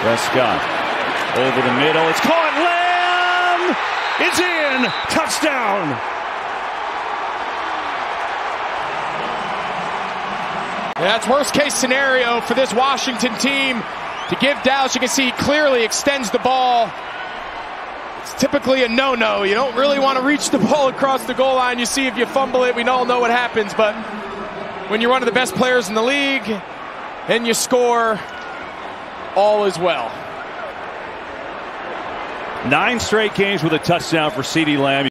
Prescott over the middle. It's caught. Lamb! It's in. Touchdown. That's worst case scenario for this Washington team to give Dallas. You can see he clearly extends the ball. It's typically a no-no. You don't really want to reach the ball across the goal line. You see if you fumble it, we all know what happens. But when you're one of the best players in the league and you score, all is well. Nine straight games with a touchdown for CeeDee Lamb.